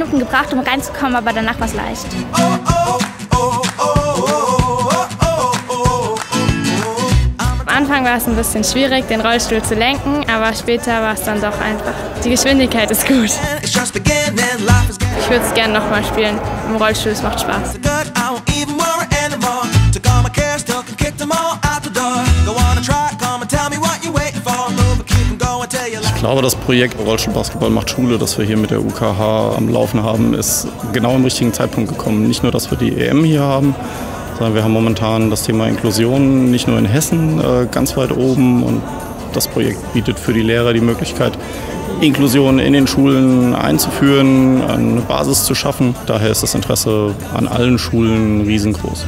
gebraucht, um reinzukommen, aber danach war es leicht. Am Anfang war es ein bisschen schwierig, den Rollstuhl zu lenken, aber später war es dann doch einfach. Die Geschwindigkeit ist gut. Ich würde es gerne nochmal spielen. Im Rollstuhl, es macht Spaß. Glaube, das Projekt Rollstuhlbasketball macht Schule, das wir hier mit der UKH am Laufen haben, ist genau im richtigen Zeitpunkt gekommen. Nicht nur, dass wir die EM hier haben, sondern wir haben momentan das Thema Inklusion nicht nur in Hessen äh, ganz weit oben und das Projekt bietet für die Lehrer die Möglichkeit, Inklusion in den Schulen einzuführen, eine Basis zu schaffen. Daher ist das Interesse an allen Schulen riesengroß.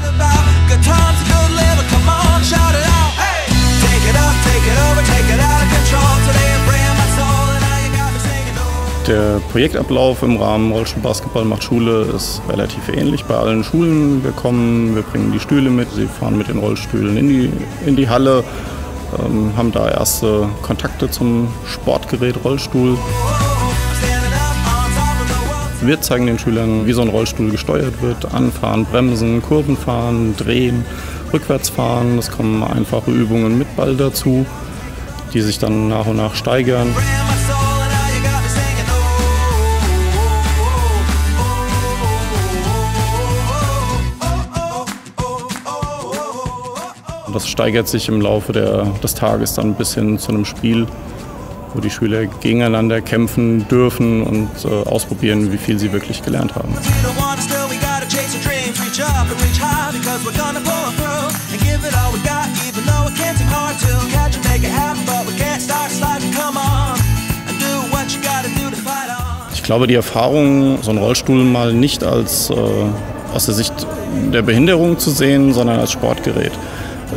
Der Projektablauf im Rahmen Rollstuhlbasketball macht Schule ist relativ ähnlich bei allen Schulen. Wir kommen, wir bringen die Stühle mit, sie fahren mit den Rollstühlen in die, in die Halle, ähm, haben da erste Kontakte zum Sportgerät Rollstuhl. Wir zeigen den Schülern, wie so ein Rollstuhl gesteuert wird. Anfahren, bremsen, Kurven fahren, drehen, rückwärts fahren. Es kommen einfache Übungen mit Ball dazu, die sich dann nach und nach steigern. Das steigert sich im Laufe der, des Tages dann bis hin zu einem Spiel, wo die Schüler gegeneinander kämpfen dürfen und äh, ausprobieren, wie viel sie wirklich gelernt haben. Ich glaube, die Erfahrung, so einen Rollstuhl mal nicht als äh, aus der Sicht der Behinderung zu sehen, sondern als Sportgerät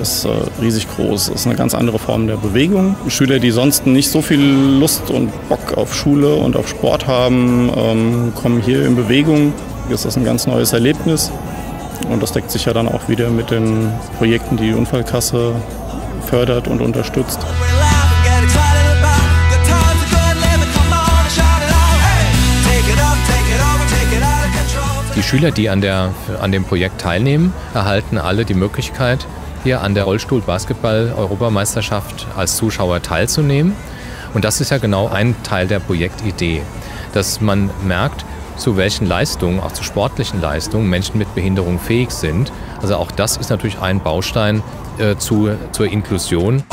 ist äh, riesig groß. Ist eine ganz andere Form der Bewegung. Schüler, die sonst nicht so viel Lust und Bock auf Schule und auf Sport haben, ähm, kommen hier in Bewegung. Ist das ein ganz neues Erlebnis. Und das deckt sich ja dann auch wieder mit den Projekten, die die Unfallkasse fördert und unterstützt. Die Schüler, die an, der, an dem Projekt teilnehmen, erhalten alle die Möglichkeit, hier an der Rollstuhl-Basketball-Europameisterschaft als Zuschauer teilzunehmen. Und das ist ja genau ein Teil der Projektidee, dass man merkt, zu welchen Leistungen, auch zu sportlichen Leistungen Menschen mit Behinderung fähig sind. Also auch das ist natürlich ein Baustein äh, zu, zur Inklusion.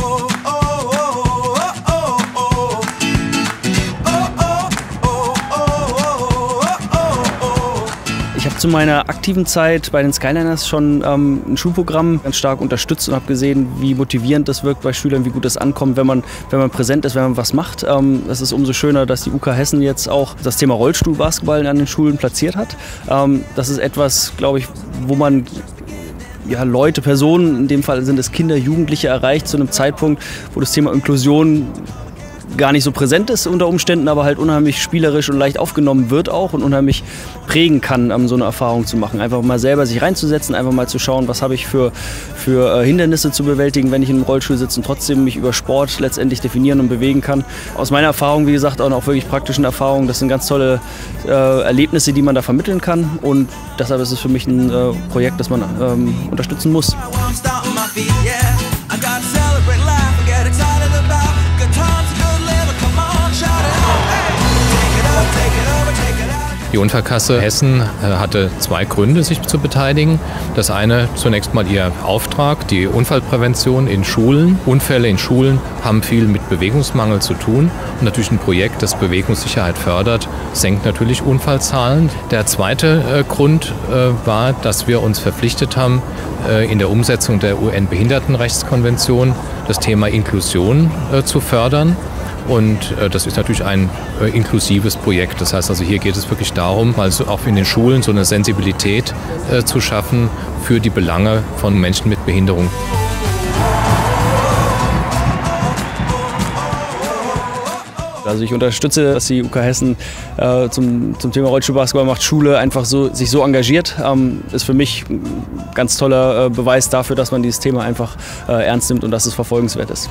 Zu meiner aktiven Zeit bei den Skyliners schon ähm, ein Schulprogramm ganz stark unterstützt und habe gesehen, wie motivierend das wirkt bei Schülern, wie gut das ankommt, wenn man, wenn man präsent ist, wenn man was macht. Ähm, es ist umso schöner, dass die UK Hessen jetzt auch das Thema Rollstuhlbasketball an den Schulen platziert hat. Ähm, das ist etwas, glaube ich, wo man ja, Leute, Personen, in dem Fall sind es Kinder, Jugendliche erreicht zu einem Zeitpunkt, wo das Thema Inklusion gar nicht so präsent ist unter Umständen, aber halt unheimlich spielerisch und leicht aufgenommen wird auch und unheimlich prägen kann, um so eine Erfahrung zu machen. Einfach mal selber sich reinzusetzen, einfach mal zu schauen, was habe ich für, für äh, Hindernisse zu bewältigen, wenn ich in einem Rollstuhl sitze und trotzdem mich über Sport letztendlich definieren und bewegen kann. Aus meiner Erfahrung, wie gesagt, auch noch wirklich praktischen Erfahrungen, das sind ganz tolle äh, Erlebnisse, die man da vermitteln kann und deshalb ist es für mich ein äh, Projekt, das man ähm, unterstützen muss. Die Unfallkasse Hessen äh, hatte zwei Gründe, sich zu beteiligen. Das eine zunächst mal ihr Auftrag, die Unfallprävention in Schulen. Unfälle in Schulen haben viel mit Bewegungsmangel zu tun. Und natürlich ein Projekt, das Bewegungssicherheit fördert, senkt natürlich Unfallzahlen. Der zweite äh, Grund äh, war, dass wir uns verpflichtet haben, in der Umsetzung der UN-Behindertenrechtskonvention das Thema Inklusion zu fördern. Und äh, das ist natürlich ein äh, inklusives Projekt. Das heißt also, hier geht es wirklich darum, also auch in den Schulen so eine Sensibilität äh, zu schaffen für die Belange von Menschen mit Behinderung. Also ich unterstütze, dass die UK Hessen äh, zum, zum Thema Rollstuhlbasketball macht Schule einfach so, sich so engagiert. Ähm, ist für mich ein ganz toller äh, Beweis dafür, dass man dieses Thema einfach äh, ernst nimmt und dass es verfolgenswert ist.